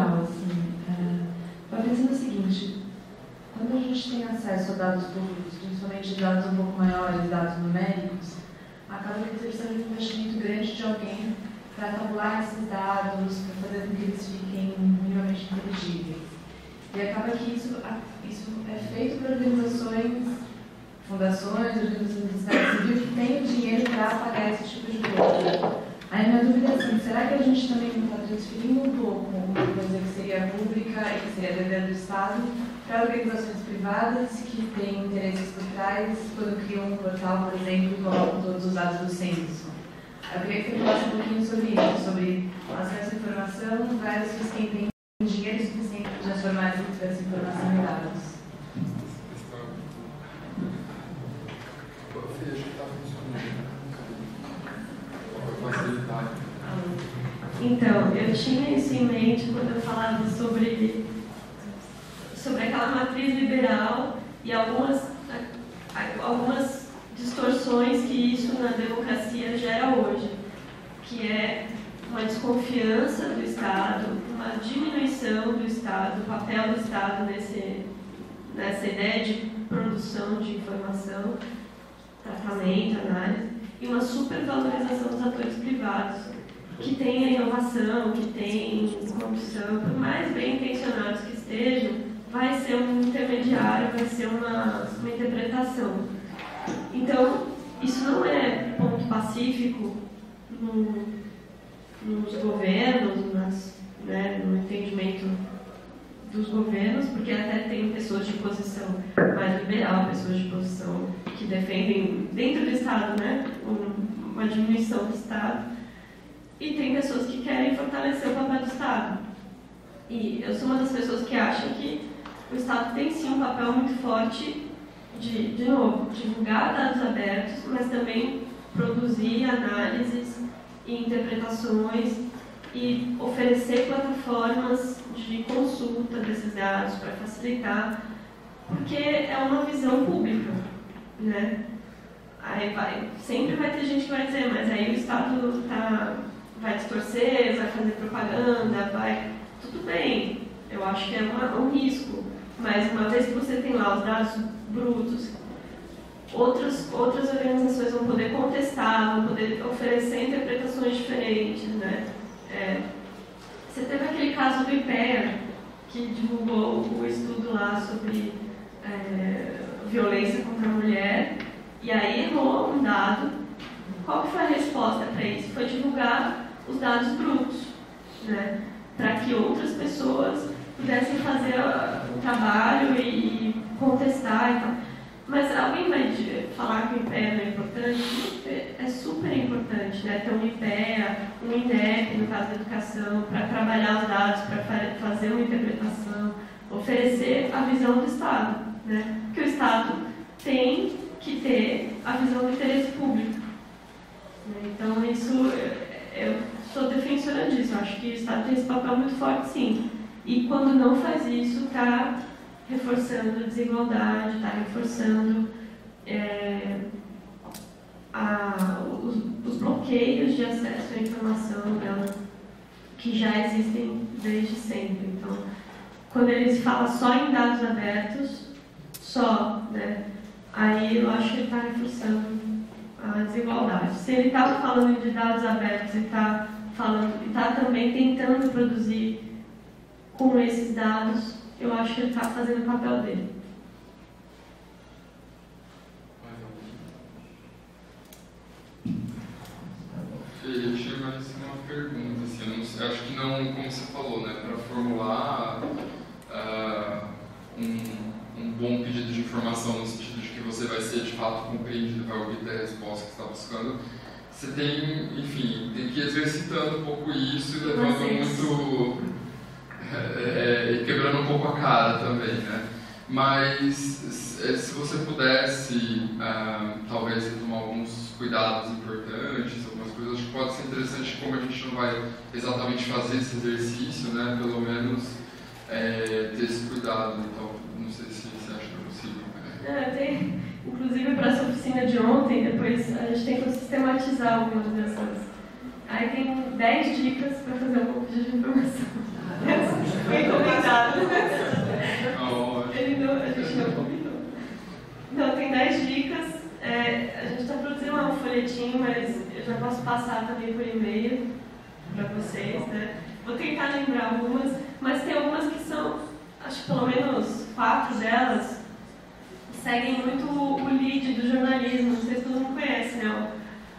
geral, assim. É, pensando o seguinte, quando a gente tem acesso a dados públicos, principalmente dados um pouco maiores, dados numéricos, acaba que precisa de um investimento grande de alguém para tabular esses dados, para fazer com que eles fiquem minimamente inteligíveis. E acaba que isso, isso é feito por organizações, fundações, organizações do Estado Civil que têm dinheiro para pagar esse tipo de coisa. Aí minha dúvida é assim, será que a gente também não está transferindo um pouco uma coisa que seria pública e que seria dever do Estado para organizações privadas que têm interesses por trás quando criam um portal, por exemplo, colocam todos os dados do censo? Eu queria que você falasse um pouquinho sobre isso, sobre acesso à informação versus quem tem dinheiro suficiente para transformar essa informação em dados. Então, eu tinha isso em mente quando eu falava sobre, sobre aquela matriz liberal e algumas, algumas distorções que isso na democracia gera hoje, que é uma desconfiança do Estado, uma diminuição do Estado, o papel do Estado nesse, nessa ideia de produção de informação, tratamento, análise, e uma supervalorização dos atores privados, que tem a inovação, que tem corrupção, por mais bem intencionados que estejam, vai ser um intermediário, vai ser uma, uma interpretação. Então, isso não é ponto pacífico no, nos governos, nas, né, no entendimento dos governos, porque até tem pessoas de posição mais liberal, pessoas de posição que defendem dentro do Estado né, uma diminuição do Estado, e tem pessoas que querem fortalecer o papel do Estado. E eu sou uma das pessoas que acham que o Estado tem sim um papel muito forte de, de novo, divulgar dados abertos, mas também produzir análises e interpretações e oferecer plataformas de consulta desses dados para facilitar, porque é uma visão pública, né? Aí vai, sempre vai ter gente que vai dizer, mas aí o Estado tá, vai distorcer, vai fazer propaganda, vai. Tudo bem, eu acho que é uma, um risco, mas uma vez que você tem lá os dados brutos, outras, outras organizações vão poder contestar, vão poder oferecer interpretações diferentes. Né? É, você teve aquele caso do IPEA, que divulgou o estudo lá sobre é, violência contra a mulher, e aí errou um dado. Qual foi a resposta para isso? Os dados brutos, né? para que outras pessoas pudessem fazer o trabalho e contestar e tal. Mas alguém vai falar que o IPEA não é importante? É super importante, né? Ter um IPEA, um INEP, no caso da educação, para trabalhar os dados, para fazer uma interpretação, oferecer a visão do Estado, né? Porque o Estado tem que ter a visão do interesse público. Né? Então, isso, eu sou defensora disso. Eu acho que o Estado tem esse papel muito forte, sim. E quando não faz isso, está reforçando a desigualdade, está reforçando é, a, os, os, bloqueios de acesso à informação dela, que já existem desde sempre. Então, quando eles falam só em dados abertos, só, né, aí eu acho que ele está reforçando a desigualdade. Se ele está falando de dados abertos e está falando, está também tentando produzir com esses dados, eu acho que ele está fazendo o papel dele. Eu tinha mais uma pergunta, assim, eu, não sei, acho que não, como você falou, né, para formular uh, um, um bom pedido de informação no sentido de que você vai ser de fato compreendido, vai obter a resposta que está buscando, você tem, enfim, tem que ir exercitando um pouco isso e levando muito é, é, quebrando um pouco a cara também, né? Mas é, se você pudesse, ah, talvez, tomar alguns cuidados importantes, algumas coisas, acho que pode ser interessante, como a gente não vai exatamente fazer esse exercício, né? Pelo menos é, ter esse cuidado. Então, não sei se você acha que é possível. Né? Tem, inclusive, para essa oficina de ontem, depois a gente tentou sistematizar algumas dessas Aí tem 10 dicas para fazer um pedido de informação. Foi comentado. Ele não, a gente não combinou. Então, tem 10 dicas. É, a gente está produzindo um folhetim, mas eu já posso passar também por e-mail para vocês. Né? Vou tentar lembrar algumas, mas tem algumas que são, acho que pelo menos quatro delas, seguem muito o lead do jornalismo. Não sei se todo mundo conhece, né?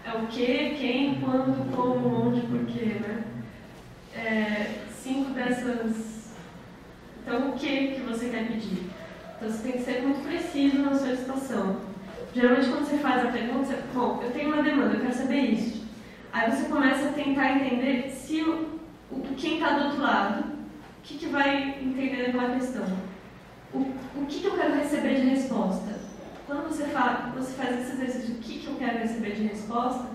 É o que, quem, quando, como, onde, porquê, né? É, cinco dessas. Então, o que que você quer pedir? Então, você tem que ser muito preciso na sua situação. Geralmente, quando você faz a pergunta, você, bom, eu tenho uma demanda, eu quero saber isso. Aí você começa a tentar entender se o, quem está do outro lado, o que, que vai entender daquela questão. O, o que, que eu quero receber você, você faz esse exercício, o que, que eu quero receber de resposta,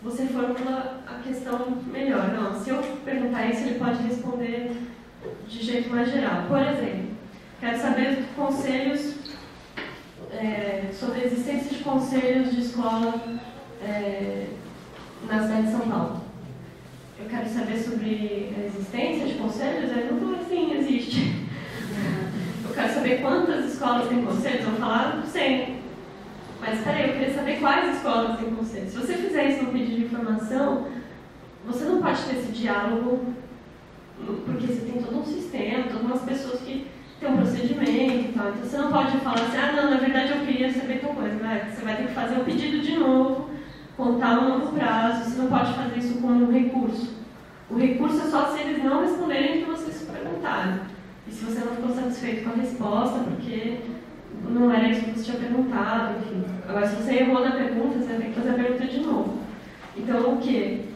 você formula a questão melhor. Não, se eu perguntar isso, ele pode responder de jeito mais geral. Por exemplo, quero saber conselhos é, sobre a existência de conselhos de escola é, na cidade de São Paulo. Eu quero saber sobre a existência de conselhos, aí não falo assim, existe. Eu quero saber quantas escolas têm conselhos, vão falar 100. Mas peraí, eu queria saber quais escolas têm conselhos. Se você fizer isso no pedido de informação, você não pode ter esse diálogo, porque você tem todo um sistema, todas umas pessoas que têm um procedimento e tal. Então você não pode falar assim, ah não, na verdade eu queria saber tal coisa. Você vai ter que fazer o pedido de novo contar um novo prazo, você não pode fazer isso como um recurso. O recurso é só se eles não responderem o que vocês perguntaram. E se você não ficou satisfeito com a resposta, porque não era isso que você tinha perguntado, enfim. Agora, se você errou na pergunta, você ter que fazer a pergunta de novo. Então, o que?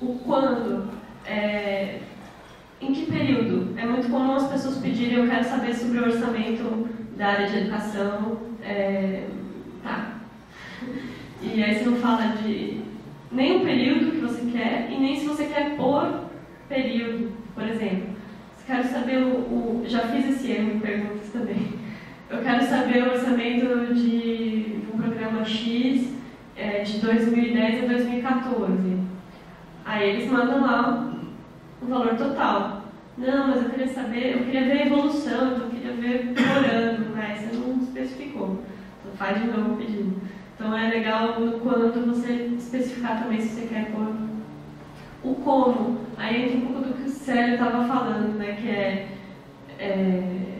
O quando? É... Em que período? É muito comum as pessoas pedirem, eu quero saber sobre o orçamento da área de educação. É... Tá. E aí você não fala de nem o período que você quer e nem se você quer por período, por exemplo. Quero saber o, o, Já fiz esse erro em perguntas também. Eu quero saber o orçamento de um programa X é, de 2010 a 2014. Aí eles mandam lá o valor total. Não, mas eu queria saber, eu queria ver a evolução, eu queria ver por ano, mas você não especificou. Então faz de novo o pedido. Então é legal quando você especificar também se você quer pôr o como. Aí entra um pouco do que o Célio estava falando, né? Que é, é,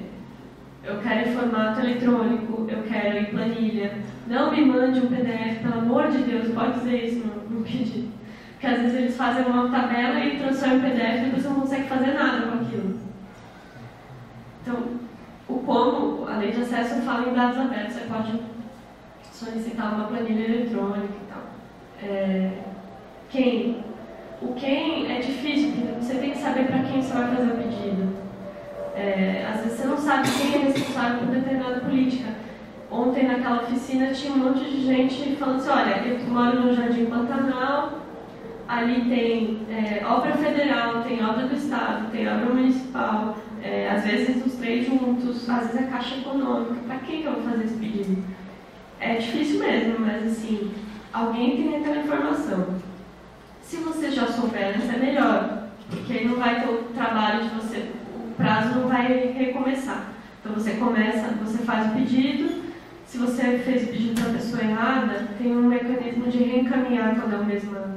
eu quero em formato eletrônico, eu quero em planilha. Não me mande um PDF, pelo amor de Deus, pode dizer isso no, no pedido. Porque às vezes eles fazem uma tabela e transformam em PDF e você não consegue fazer nada com aquilo. Então, o como, a lei de acesso fala em dados abertos, você pode solicitar uma planilha eletrônica e tal. É, quem? O quem é difícil, porque você tem que saber para quem você vai fazer o pedido. É, às vezes você não sabe quem é responsável por determinada política. Ontem naquela oficina tinha um monte de gente falando assim, olha, eu moro no Jardim Pantanal, ali tem é, obra federal, tem obra do Estado, tem obra municipal, é, às vezes os três juntos, às vezes a Caixa Econômica. Para quem que eu vou fazer esse pedido? É difícil mesmo, mas assim, alguém tem aquela informação. Se você já souber, é melhor, porque aí não vai ter o trabalho de você, prazo não vai recomeçar. Então você começa, você faz o pedido, se você fez o pedido para a pessoa errada, tem um mecanismo de reencaminhar quando é a mesma,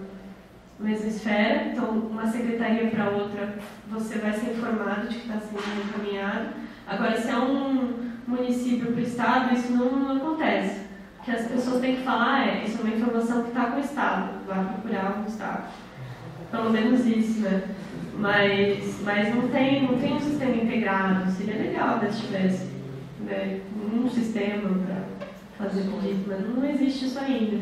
mesma esfera. Então, uma secretaria para outra, você vai ser informado de que está sendo reencaminhado. Agora, se é um município para o estado, isso não, não acontece que as pessoas têm que falar é, isso é uma informação que está com o Estado, vai procurar o Estado. Pelo menos isso, né? Mas, mas não, tem, não tem um sistema integrado. Seria legal né, se tivesse né, um sistema para fazer pedido, mas não existe isso ainda.